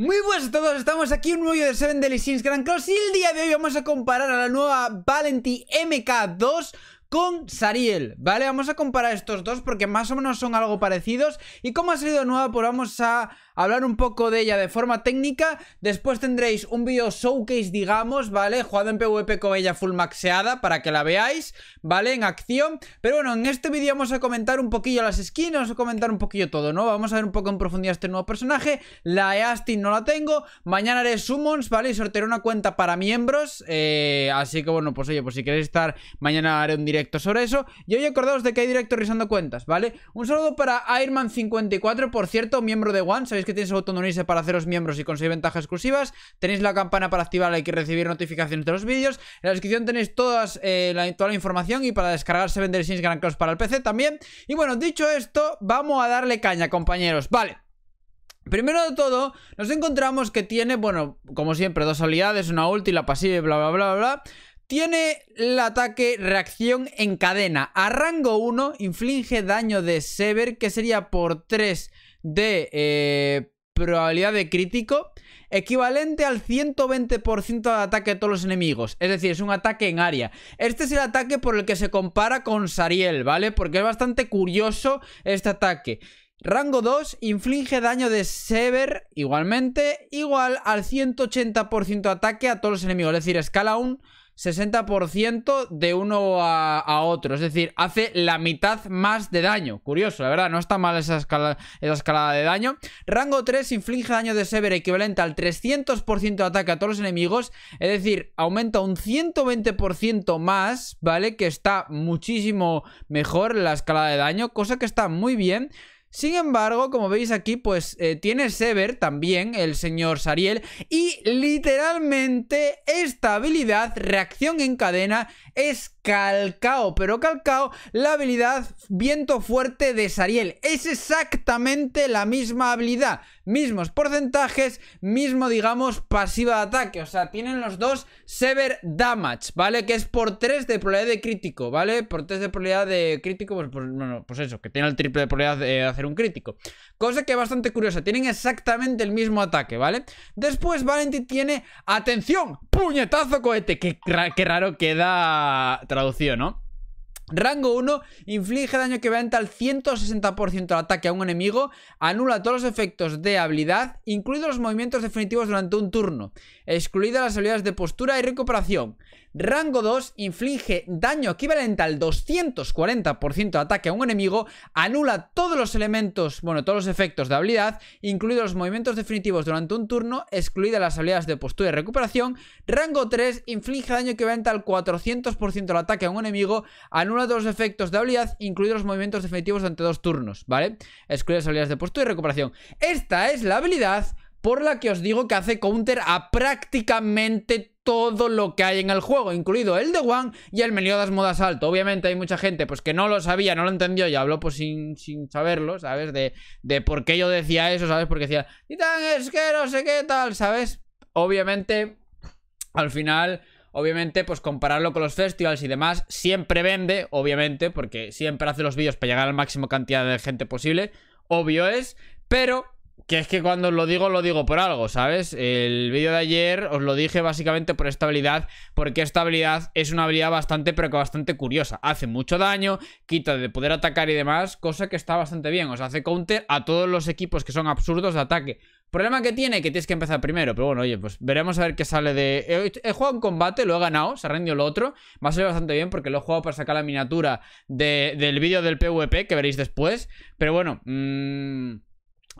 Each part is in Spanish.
Muy buenas a todos, estamos aquí en un nuevo vídeo de 7 Deadly Sins Grand Cross y el día de hoy vamos a comparar a la nueva Valenti MK2 con Sariel, ¿vale? Vamos a comparar estos dos porque más o menos son algo parecidos y como ha salido nueva pues vamos a hablar un poco de ella de forma técnica. Después tendréis un vídeo showcase, digamos, ¿vale? Jugado en PvP con ella full maxeada para que la veáis, ¿vale? En acción. Pero bueno, en este vídeo vamos a comentar un poquillo las skins, vamos a comentar un poquillo todo, ¿no? Vamos a ver un poco en profundidad este nuevo personaje. La Eastin no la tengo. Mañana haré summons, ¿vale? Y sortearé una cuenta para miembros. Eh, así que bueno, pues oye, pues si queréis estar, mañana haré un directo sobre eso. Y hoy acordaos de que hay directo risando cuentas, ¿vale? Un saludo para Airman54, por cierto, miembro de One. Sabéis que tenéis autonomía para haceros miembros y conseguir ventajas exclusivas. Tenéis la campana para activarla y que recibir notificaciones de los vídeos. En la descripción tenéis todas, eh, la, toda la información y para descargarse vender Sims Grand Cross para el PC también. Y bueno, dicho esto, vamos a darle caña, compañeros. Vale. Primero de todo, nos encontramos que tiene, bueno, como siempre, dos habilidades, una ulti, la pasiva y bla, bla, bla, bla. Tiene el ataque reacción en cadena. A rango 1 inflige daño de Sever, que sería por 3 de eh, probabilidad de crítico equivalente al 120% de ataque de todos los enemigos. Es decir, es un ataque en área. Este es el ataque por el que se compara con Sariel, ¿vale? Porque es bastante curioso este ataque. Rango 2, inflige daño de Sever igualmente, igual al 180% de ataque a todos los enemigos. Es decir, escala 1 60% de uno a, otro. Es decir, hace la mitad más de daño. Curioso, la verdad, no está mal esa, escala, esa escalada de daño. Rango 3 inflige daño de Sever equivalente al 300% de ataque a todos los enemigos. Es decir, aumenta un 120% más, ¿vale? Que está muchísimo mejor la escalada de daño, cosa que está muy bien. Sin embargo, como veis aquí, pues eh, tiene Sever también, el señor Sariel, y literalmente esta habilidad, reacción en cadena, es calcao, pero calcao la habilidad viento fuerte de Sariel. Es exactamente la misma habilidad, mismos porcentajes, mismo digamos pasiva de ataque, o sea, tienen los dos Sever Damage, ¿vale? Que es por 3 de probabilidad de crítico, ¿vale? Por 3 de probabilidad de crítico, pues, pues, bueno, pues eso, que tiene el triple de probabilidad de hacer un crítico. Cosa que es bastante curiosa, tienen exactamente el mismo ataque, ¿vale? Después Valenti tiene, atención, puñetazo cohete, que, que raro queda traducido, ¿no? Rango 1, inflige daño que aumenta al 160% del ataque a un enemigo, anula todos los efectos de habilidad, incluidos los movimientos definitivos durante un turno, excluidas las habilidades de postura y recuperación. Rango 2, inflige daño equivalente al 240% de ataque a un enemigo, anula todos los elementos, bueno, todos los efectos de habilidad, incluidos los movimientos definitivos durante un turno, excluidas las habilidades de postura y recuperación. Rango 3, inflige daño equivalente al 400% del ataque a un enemigo, anula todos los efectos de habilidad, incluidos los movimientos definitivos durante dos turnos, ¿vale? Excluye las habilidades de postura y recuperación. Esta es la habilidad por la que os digo que hace counter a prácticamente todo lo que hay en el juego, incluido el de One y el Meliodas Modas Alto. Obviamente hay mucha gente pues que no lo sabía, no lo entendió y habló pues sin, sin saberlo, ¿sabes? De, de por qué yo decía eso, ¿sabes? Porque decía, Titán es que no sé qué tal, ¿sabes? Obviamente, al final... Obviamente, pues compararlo con los festivals y demás siempre vende, obviamente, porque siempre hace los vídeos para llegar a la máxima cantidad de gente posible, obvio es, pero que es que cuando lo digo, lo digo por algo, ¿sabes? El vídeo de ayer os lo dije básicamente por esta habilidad, porque esta habilidad es una habilidad bastante, pero que bastante curiosa. Hace mucho daño, quita de poder atacar y demás, cosa que está bastante bien. O sea, hace counter a todos los equipos que son absurdos de ataque. Problema que tiene, que tienes que empezar primero, pero bueno, oye, pues veremos a ver qué sale de... He, jugado un combate, lo he ganado, se ha rendido lo otro, va a ser bastante bien porque lo he jugado para sacar la miniatura del vídeo del PvP, que veréis después, pero bueno, mmm...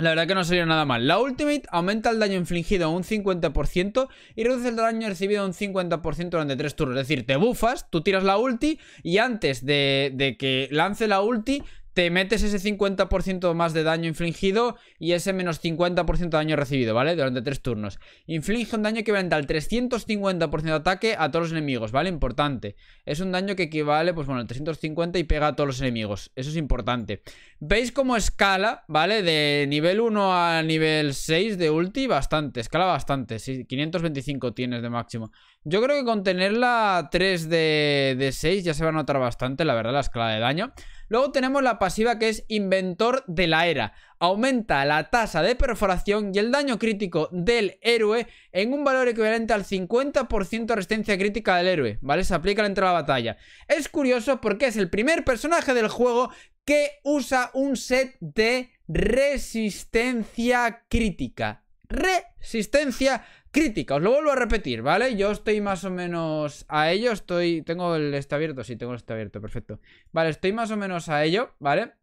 La verdad que no salió nada mal. La Ultimate aumenta el daño infligido a un 50% y reduce el daño recibido a un 50% durante 3 turnos. Es decir, te bufas, tú tiras la ulti y antes de, de que lance la ulti te metes ese 50% más de daño infligido y ese menos 50% de daño recibido, ¿vale? Durante tres turnos. Inflige un daño que equivale al 350% de ataque a todos los enemigos, ¿vale? Importante. Es un daño que equivale, pues bueno, al 350 y pega a todos los enemigos. Eso es importante. ¿Veis cómo escala, ¿vale? De nivel 1 a nivel 6 de ulti, bastante, escala bastante. Sí, 525 tienes de máximo. Yo creo que con tenerla 3 de, de 6 ya se va a notar bastante, la verdad, la escala de daño. Luego tenemos la pasiva que es Inventor de la Era. Aumenta la tasa de perforación y el daño crítico del héroe en un valor equivalente al 50% de resistencia crítica del héroe, ¿vale? Se aplica dentro de la batalla. Es curioso porque es el primer personaje del juego que usa un set de resistencia crítica. Resistencia crítica, os lo vuelvo a repetir, ¿vale? Yo estoy más o menos a ello, estoy... ¿Tengo el este abierto? Sí, tengo el este abierto, perfecto Vale, estoy más o menos a ello, ¿vale?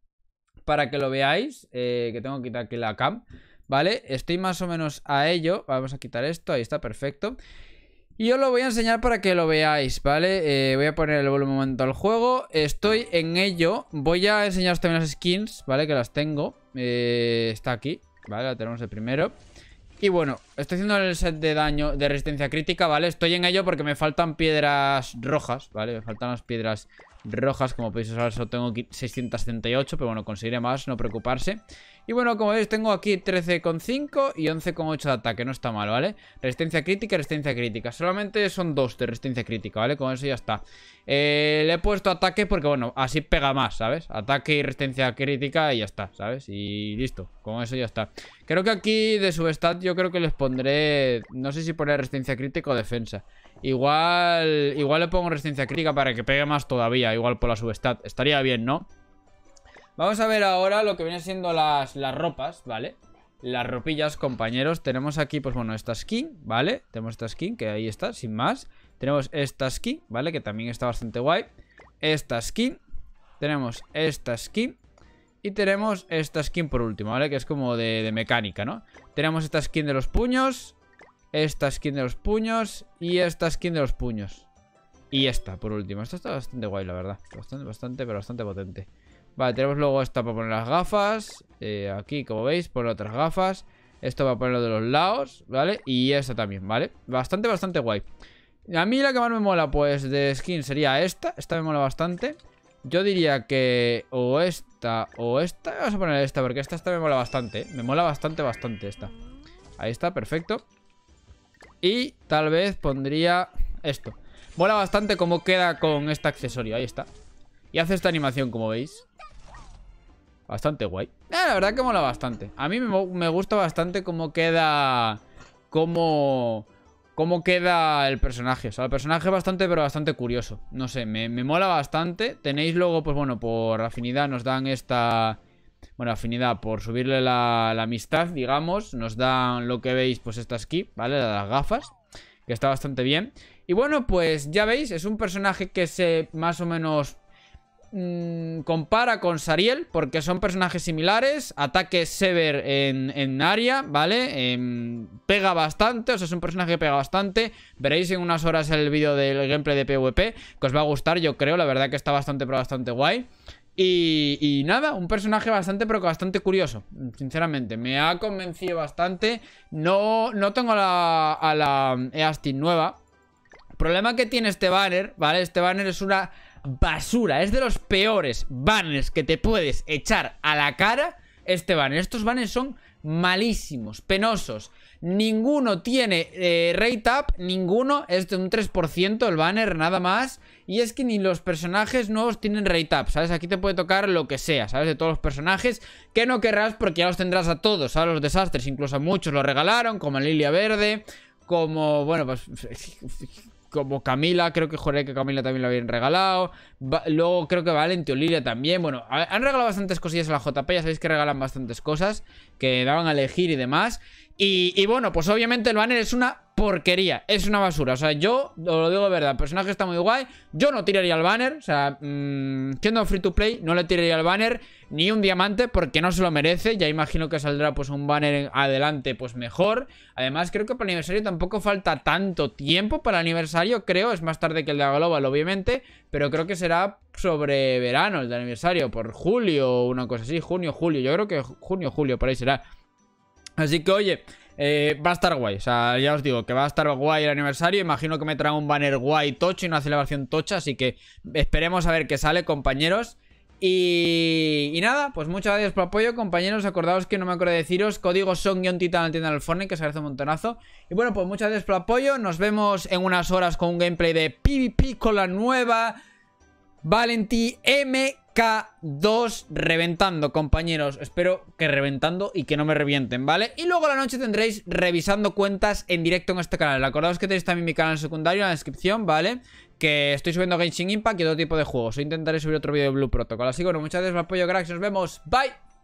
Para que lo veáis, eh, que tengo que quitar aquí la cam ¿Vale? Estoy más o menos a ello Vamos a quitar esto, ahí está, perfecto y os lo voy a enseñar para que lo veáis, ¿vale? Eh, voy a poner el volumen al juego Estoy en ello Voy a enseñaros también las skins, ¿vale? Que las tengo eh, Está aquí, ¿vale? La tenemos de primero y bueno, estoy haciendo el set de daño de resistencia crítica, ¿vale? Estoy en ello porque me faltan piedras rojas, ¿vale? Me faltan las piedras rojas, como podéis observar, solo tengo 678, pero bueno, conseguiré más, no preocuparse. Y bueno, como veis, tengo aquí 13,5 y 11,8 de ataque, no está mal, ¿vale? Resistencia crítica resistencia crítica. Solamente son dos de resistencia crítica, ¿vale? Con eso ya está. Eh, le he puesto ataque porque, bueno, así pega más, ¿sabes? Ataque y resistencia crítica y ya está, ¿sabes? Y listo, con eso ya está. Creo que aquí de substat yo creo que les pondré... No sé si poner resistencia crítica o defensa. Igual, igual le pongo resistencia crítica para que pegue más todavía, igual por la substat. Estaría bien, ¿no? Vamos a ver ahora lo que vienen siendo las, las ropas, ¿vale? Las ropillas, compañeros Tenemos aquí, pues bueno, esta skin, ¿vale? Tenemos esta skin, que ahí está, sin más Tenemos esta skin, ¿vale? Que también está bastante guay Esta skin Tenemos esta skin Y tenemos esta skin por último, ¿vale? Que es como de, de mecánica, ¿no? Tenemos esta skin de los puños Esta skin de los puños Y esta skin de los puños. Y esta, por último. Esta está bastante guay, la verdad. Bastante, bastante, pero bastante potente. Vale, tenemos luego esta para poner las gafas. Eh, Aquí, como veis, poner otras gafas. Esto para ponerlo de los lados, ¿vale? Y esta también, ¿vale? Bastante, bastante guay. A mí la que más me mola, pues, de skin sería esta. Esta me mola bastante. Yo diría que o esta o esta. Vamos a poner esta, porque esta, esta me mola bastante ¿eh? Me mola bastante, bastante esta. Ahí está, perfecto Y tal vez pondría esto Mola bastante cómo queda con este accesorio Ahí está Y hace esta animación, como veis Bastante guay. Eh, la verdad que mola bastante. A mí me, gusta bastante cómo queda... Cómo... Cómo queda el personaje. O sea, el personaje es bastante, pero bastante curioso. No sé, me, mola bastante. Tenéis luego, pues bueno, por afinidad nos dan esta... Bueno, afinidad, por subirle la, amistad, digamos. Nos dan lo que veis, pues esta ski, ¿vale? Las gafas. Que está bastante bien. Y bueno, pues ya veis, es un personaje que se más o menos Mm, compara con Sariel porque son personajes similares. Ataque Sever en, en área, ¿vale? Em, pega bastante, o sea, es un personaje que pega bastante. Veréis en unas horas el vídeo del gameplay de PvP, que os va a gustar, yo creo. La verdad que está bastante, pero bastante guay. Y, nada, un personaje bastante, pero bastante curioso, sinceramente. Me ha convencido bastante. No, no tengo la, a la Eastin nueva. Problema que tiene este banner, ¿vale? Este banner es una basura. Es de los peores banners que te puedes echar a la cara este banner. Estos banners son malísimos, penosos. Ninguno tiene eh, rate up, ninguno es de un 3% el banner, nada más. Y es que ni los personajes nuevos tienen rate up, ¿sabes? Aquí te puede tocar lo que sea, ¿sabes? De todos los personajes que no querrás porque ya los tendrás a todos, ¿sabes? Los desastres, incluso a muchos los regalaron, como Lilia Verde, como, bueno, pues como Camila, creo que juré que Camila también lo habían regalado. luego creo que Valente o Lilia también. Bueno, han regalado bastantes cosillas a la JP, ya sabéis que regalan bastantes cosas que daban a elegir y demás. Y, bueno, pues obviamente el banner es una porquería, es una basura. O sea, yo lo digo de verdad, el personaje está muy guay. Yo no tiraría el banner, o sea, mmm, siendo free to play, no le tiraría el banner ni un diamante porque no se lo merece. Ya imagino que saldrá pues un banner adelante, pues mejor. Además, creo que para el aniversario tampoco falta tanto tiempo para el aniversario, creo. Es más tarde que el de Global, obviamente. Pero creo que será sobre verano el de aniversario, por julio o una cosa así, junio, julio. Yo creo que junio, julio, por ahí será. Así que, oye, eh, va a estar guay. O sea, ya os digo que va a estar guay el aniversario. Imagino que me trae un banner guay tocho y una celebración tocha. Así que esperemos a ver qué sale, compañeros. Y, y nada, pues muchas gracias por el apoyo, compañeros. Acordaos que no me acuerdo de deciros. Código son-titan al tienda del Fortnite, que se agradece un montonazo. Y bueno, pues muchas gracias por el apoyo. Nos vemos en unas horas con un gameplay de PvP con la nueva Valenti MK2 reventando, compañeros. Espero que reventando y que no me revienten, ¿vale? Y luego la noche tendréis revisando cuentas en directo en este canal. Acordaos que tenéis también mi canal secundario en la descripción, ¿vale? Que estoy subiendo Genshin Impact y todo tipo de juegos. Intentaré subir otro vídeo de Blue Protocol. Así que bueno, muchas gracias por el apoyo, cracks. Nos vemos. Bye.